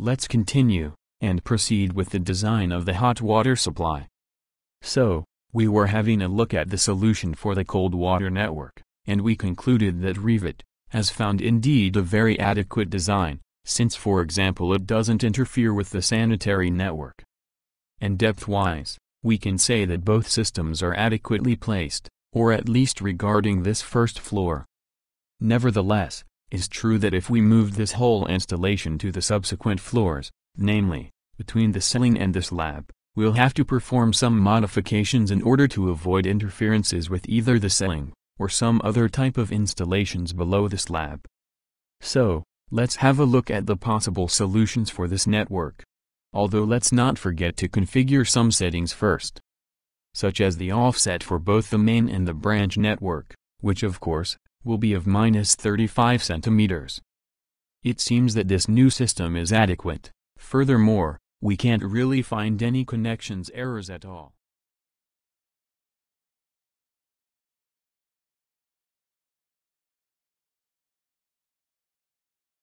Let's continue, and proceed with the design of the hot water supply. So, we were having a look at the solution for the cold water network, and we concluded that Revit has found indeed a very adequate design, since for example it doesn't interfere with the sanitary network. And depth-wise, we can say that both systems are adequately placed, or at least regarding this first floor. Nevertheless, it's true that if we moved this whole installation to the subsequent floors, namely, between the ceiling and the slab, we'll have to perform some modifications in order to avoid interferences with either the ceiling, or some other type of installations below the slab. So, let's have a look at the possible solutions for this network. Although let's not forget to configure some settings first. Such as the offset for both the main and the branch network, which of course, will be of minus 35 centimeters. It seems that this new system is adequate. Furthermore, we can't really find any connections errors at all.